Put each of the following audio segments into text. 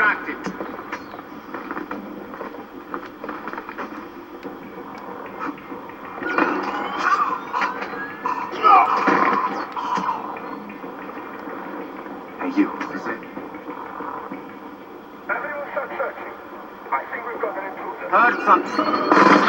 distracted. Hey, you. What is it? Everyone start searching. I think we've got an intruder. Heard something.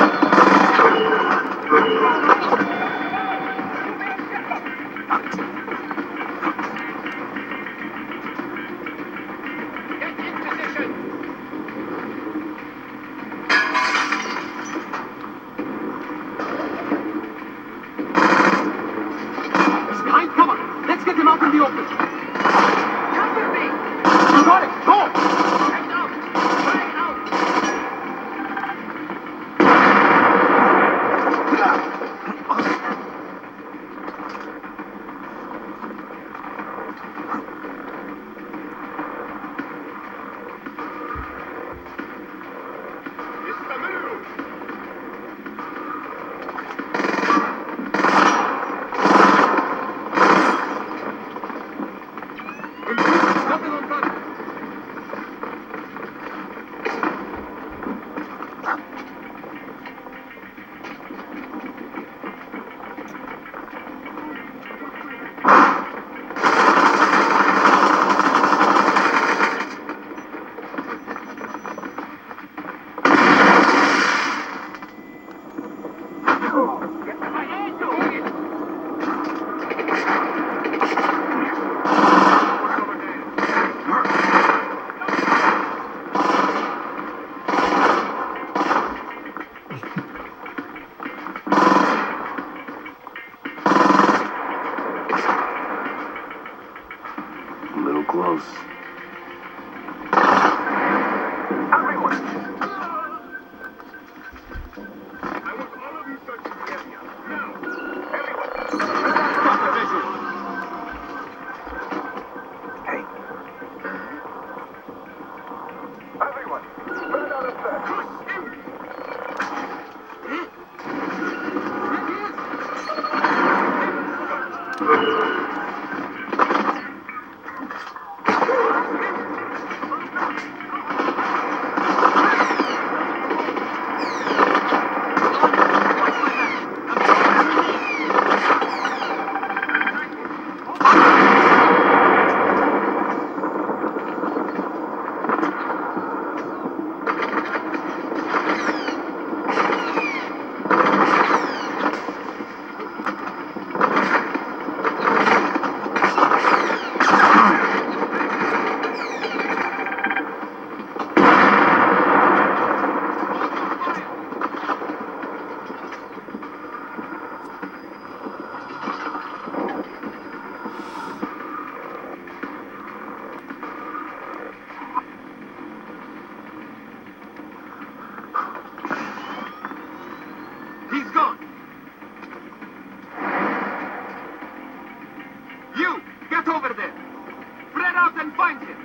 and find him.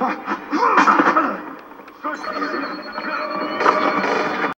Ha!